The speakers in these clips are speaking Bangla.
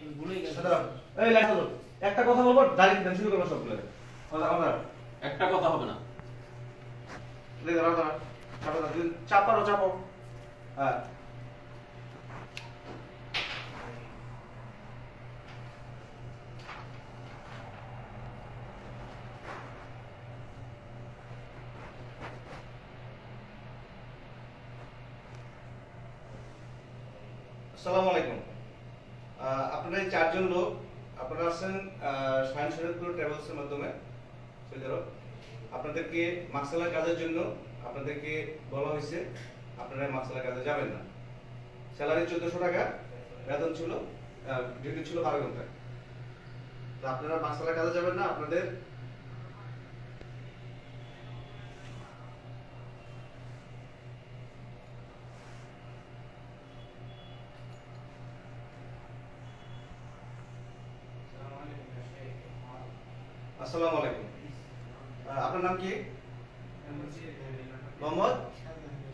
এই একটা কথা বলব ডাইরেক্ট দেন শুরু করব সবগুলো। আমরা একটা কথা হবে না। দাঁড়া দাঁড়া চাপো চাপারো চাপো হ্যাঁ। আসসালামু আলাইকুম। আপনারা এই চারজন লোক, আপনারা আসছেন সায়ন শরীরপুর ট্রাভেলসের মাধ্যমে। আপনাদেরকে মাকসালা কাজের জন্য আপনাদেরকে বলা হয়েছে, আপনারা মাকসালা কাজে যাবেন না। স্যালারি চোদ্দশো টাকা, বেতন ছিল ডিউটি ছিল বারো ঘণ্টা। তো আপনারা মাকসালা কাজে যাবেন না, আপনাদের আসসালামু আলাইকুম। আপনার নাম কি? মোহাম্মদ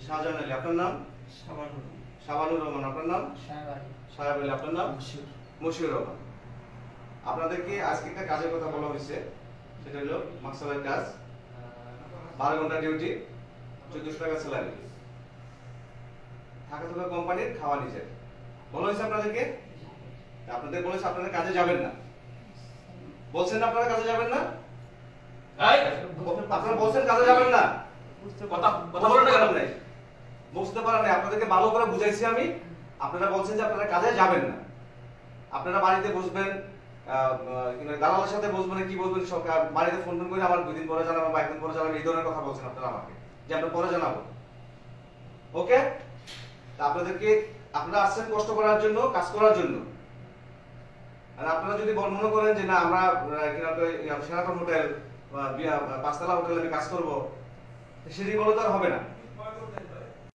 শাহজাহান আলী। আপনার নাম? শাবানুর রহমান। আপনার নাম? সাহেব আলী। আপনার নাম? মশিউর রহমান। আপনাদেরকে আজকে একটা কাজের কথা বলা হয়েছে। সেটা হলো মাকসালের কাজ। বারো ঘণ্টা ডিউটি চোদ্দশো টাকা স্যালারি থাকা থাকা কোম্পানির খাওয়া নিজের। বলা হয়েছে আপনাদেরকে? আপনাদের বলেছে আপনারা কাজে যাবেন না। বলছেন আপনারা কাজে যাবেন না? আপনারা বলছেন কাজে যাবেন না? কথা কথা বলো না কেন বুঝতে পারেন নাই। আপনাদেরকে ভালো করে বুঝাইছি আমি। আপনারা বলছেন যে আপনারা কাজে যাবেন না। আপনারা বাড়িতে বসবেন দালালের সাথে বসবেন কি বলবেন সব বাড়িতে ফোন টোন করে আমার দুই দিন পরে জানাব বা একদিন পরে জানাব এই ধরনের কথা বলছেন আপনারা আমাকে। যে আমরা পরে জানাব। ওকে তা আপনাদেরকে আপনারা আসছেন কষ্ট করার জন্য কাজ করার জন্য। আর আপনারা যদি মনে করেন যে না, আমরা সেরাটন হোটেল বা পাঁচতলা হোটেলে আমি কাজ করব সেটি বলে তো আর হবে না।